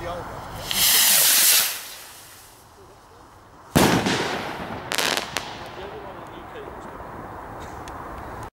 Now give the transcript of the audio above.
the old one.